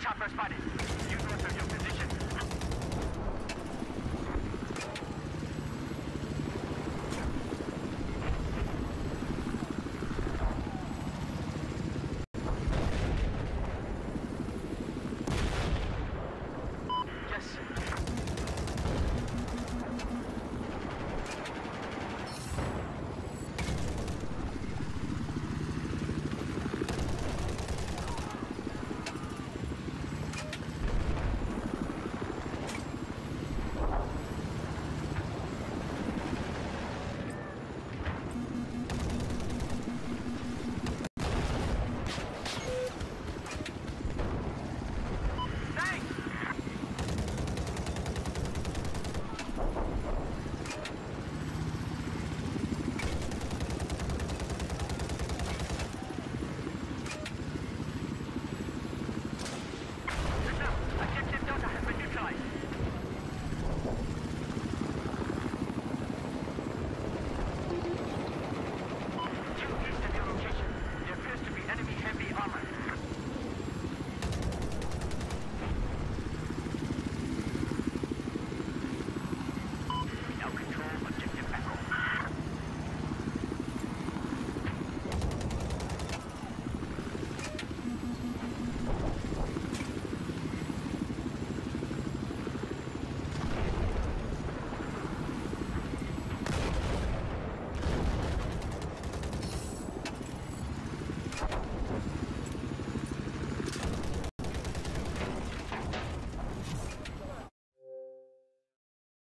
Chopper spotted. Use